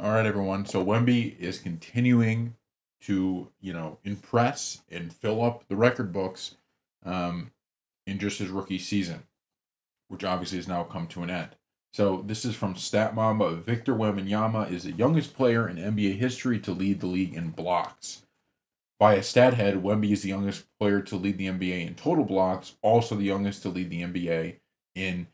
All right, everyone. So Wemby is continuing to, you know, impress and fill up the record books um, in just his rookie season, which obviously has now come to an end. So this is from StatMamba. Victor Wembanyama is the youngest player in NBA history to lead the league in blocks. By a Stathead, Wemby is the youngest player to lead the NBA in total blocks, also the youngest to lead the NBA in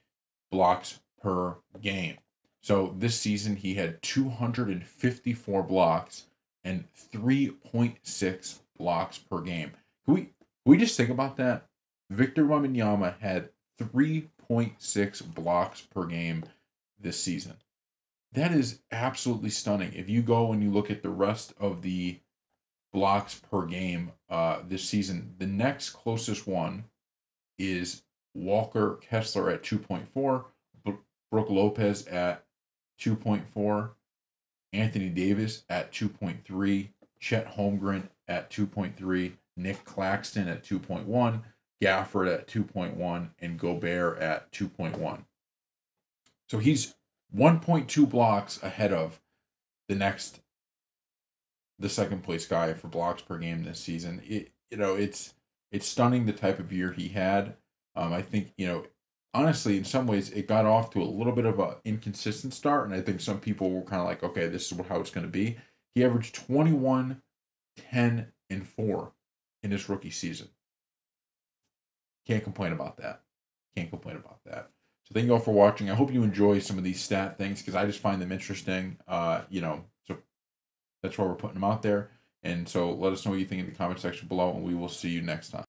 blocks per game. So this season he had 254 blocks and 3.6 blocks per game. Can we can we just think about that? Victor Wembanyama had 3.6 blocks per game this season. That is absolutely stunning. If you go and you look at the rest of the blocks per game uh, this season, the next closest one is Walker Kessler at 2.4, Brook Lopez at 2.4, Anthony Davis at 2.3, Chet Holmgren at 2.3, Nic Claxton at 2.1, Gafford at 2.1, and Gobert at 2.1. So he's 1.2 blocks ahead of the next, the second place guy for blocks per game this season. It you know it's it's stunning the type of year he had. Um, I think you know honestly, in some ways, it got off to a little bit of an inconsistent start, and I think some people were kind of like, okay, this is how it's going to be. He averaged 21, 10, and 4 in his rookie season. Can't complain about that. Can't complain about that. So thank you all for watching. I hope you enjoy some of these stat things because I just find them interesting. Uh, you know, so that's why we're putting them out there. And so let us know what you think in the comment section below, and we will see you next time.